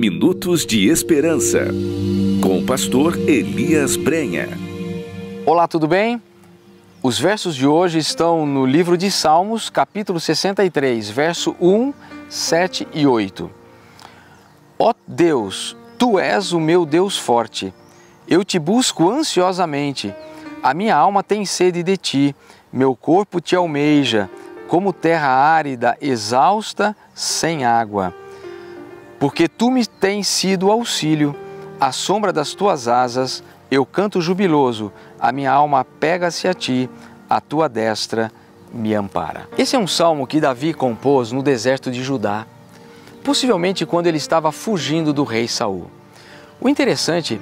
Minutos de Esperança, com o pastor Elias Brenha. Olá, tudo bem? Os versos de hoje estão no livro de Salmos, capítulo 63, verso 1, 7 e 8. Ó Deus, tu és o meu Deus forte. Eu te busco ansiosamente. A minha alma tem sede de ti, meu corpo te almeja, como terra árida, exausta, sem água porque tu me tens sido auxílio, à sombra das tuas asas eu canto jubiloso, a minha alma pega-se a ti, a tua destra me ampara. Esse é um salmo que Davi compôs no deserto de Judá, possivelmente quando ele estava fugindo do rei Saul. O interessante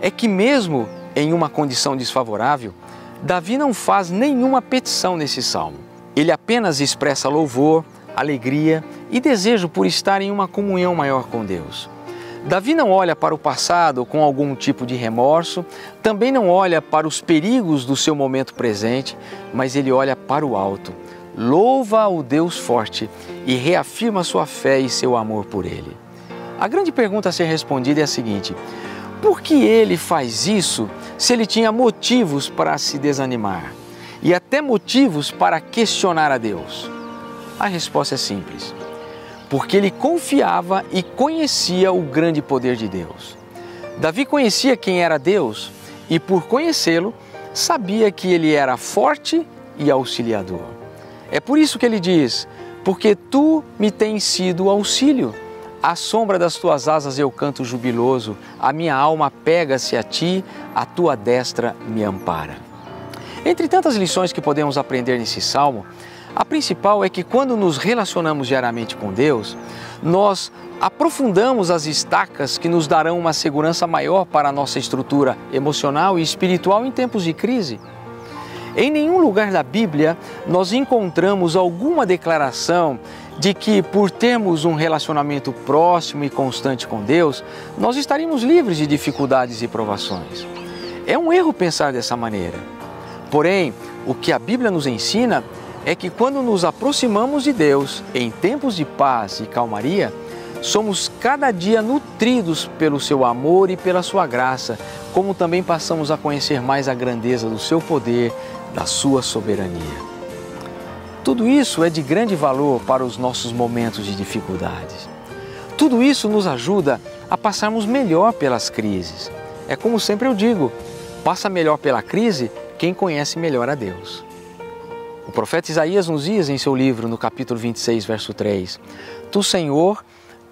é que mesmo em uma condição desfavorável, Davi não faz nenhuma petição nesse salmo. Ele apenas expressa louvor, alegria e desejo por estar em uma comunhão maior com Deus. Davi não olha para o passado com algum tipo de remorso, também não olha para os perigos do seu momento presente, mas ele olha para o alto, louva o Deus forte e reafirma sua fé e seu amor por ele. A grande pergunta a ser respondida é a seguinte: por que ele faz isso se ele tinha motivos para se desanimar e até motivos para questionar a Deus? A resposta é simples. Porque ele confiava e conhecia o grande poder de Deus. Davi conhecia quem era Deus e, por conhecê-lo, sabia que ele era forte e auxiliador. É por isso que ele diz: Porque tu me tens sido auxílio. À sombra das tuas asas eu canto jubiloso, a minha alma pega-se a ti, a tua destra me ampara. Entre tantas lições que podemos aprender nesse salmo, a principal é que quando nos relacionamos diariamente com Deus, nós aprofundamos as estacas que nos darão uma segurança maior para a nossa estrutura emocional e espiritual em tempos de crise. Em nenhum lugar da Bíblia nós encontramos alguma declaração de que, por termos um relacionamento próximo e constante com Deus, nós estaríamos livres de dificuldades e provações. É um erro pensar dessa maneira. Porém, o que a Bíblia nos ensina é que quando nos aproximamos de Deus em tempos de paz e calmaria, somos cada dia nutridos pelo seu amor e pela sua graça, como também passamos a conhecer mais a grandeza do seu poder, da sua soberania. Tudo isso é de grande valor para os nossos momentos de dificuldades. Tudo isso nos ajuda a passarmos melhor pelas crises. É como sempre eu digo: passa melhor pela crise quem conhece melhor a Deus. O profeta Isaías nos diz em seu livro, no capítulo 26, verso 3: Tu, Senhor,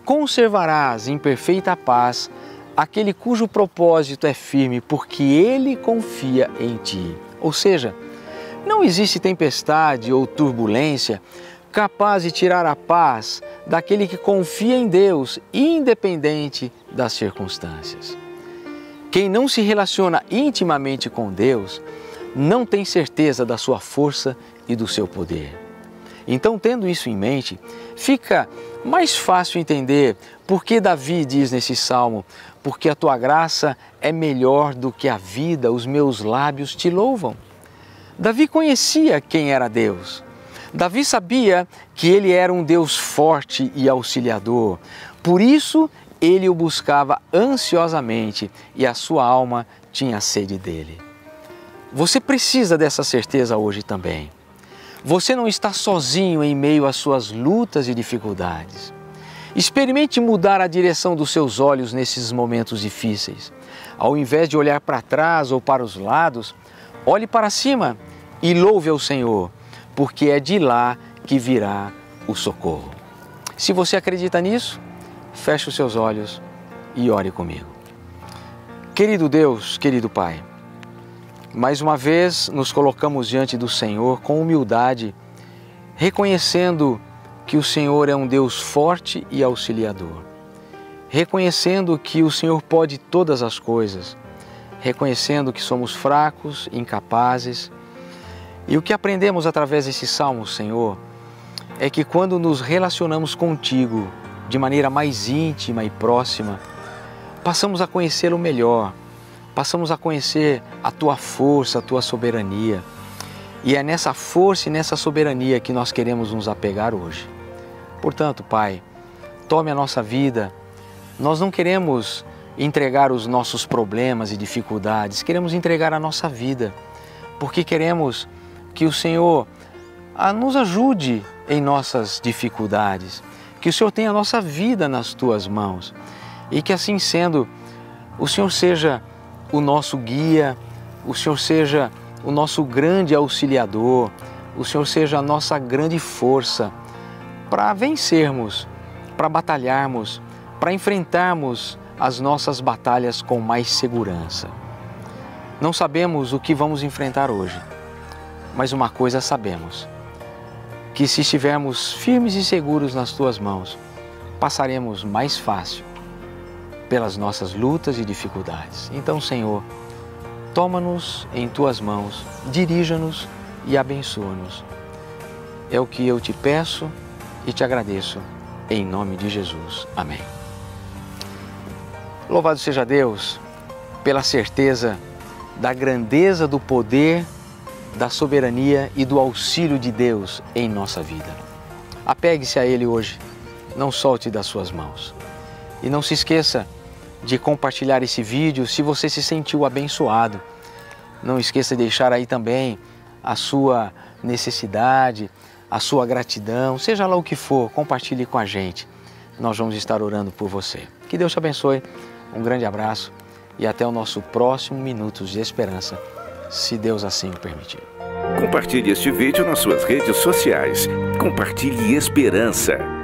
conservarás em perfeita paz aquele cujo propósito é firme, porque ele confia em ti. Ou seja, não existe tempestade ou turbulência capaz de tirar a paz daquele que confia em Deus, independente das circunstâncias. Quem não se relaciona intimamente com Deus não tem certeza da sua força e do seu poder. Então, tendo isso em mente, fica mais fácil entender por que Davi diz nesse salmo: Porque a tua graça é melhor do que a vida, os meus lábios te louvam. Davi conhecia quem era Deus. Davi sabia que ele era um Deus forte e auxiliador. Por isso, ele o buscava ansiosamente e a sua alma tinha sede dele. Você precisa dessa certeza hoje também. Você não está sozinho em meio às suas lutas e dificuldades. Experimente mudar a direção dos seus olhos nesses momentos difíceis. Ao invés de olhar para trás ou para os lados, olhe para cima e louve ao Senhor, porque é de lá que virá o socorro. Se você acredita nisso, feche os seus olhos e ore comigo. Querido Deus, querido Pai, mais uma vez nos colocamos diante do Senhor com humildade, reconhecendo que o Senhor é um Deus forte e auxiliador, reconhecendo que o Senhor pode todas as coisas, reconhecendo que somos fracos, incapazes. E o que aprendemos através desse salmo, Senhor, é que quando nos relacionamos contigo de maneira mais íntima e próxima, passamos a conhecê-lo melhor passamos a conhecer a tua força, a tua soberania. E é nessa força e nessa soberania que nós queremos nos apegar hoje. Portanto, Pai, tome a nossa vida, Nós não queremos entregar os nossos problemas e dificuldades, queremos entregar a nossa vida, porque queremos que o Senhor ah, nos ajude em nossas dificuldades, que o Senhor tenha a nossa vida nas tuas mãos e que assim sendo, o Senhor seja o nosso guia, o Senhor seja o nosso grande auxiliador, o Senhor seja a nossa grande força para vencermos, para batalharmos, para enfrentarmos as nossas batalhas com mais segurança. Não sabemos o que vamos enfrentar hoje, mas uma coisa sabemos: que se estivermos firmes e seguros nas tuas mãos, passaremos mais fácil pelas nossas lutas e dificuldades. Então, Senhor, toma-nos em tuas mãos, dirija-nos e abençoa-nos. É o que eu te peço e te agradeço, em nome de Jesus. Amém. Louvado seja Deus pela certeza da grandeza do poder, da soberania e do auxílio de Deus em nossa vida. Apegue-se a Ele hoje, não solte das suas mãos. E não se esqueça de compartilhar esse vídeo se você se sentiu abençoado. Não esqueça de deixar aí também a sua necessidade, a sua gratidão, seja lá o que for, compartilhe com a gente. Nós vamos estar orando por você. Que Deus te abençoe. Um grande abraço e até o nosso próximo Minutos de Esperança, se Deus assim o permitir. Compartilhe este vídeo nas suas redes sociais. Compartilhe esperança.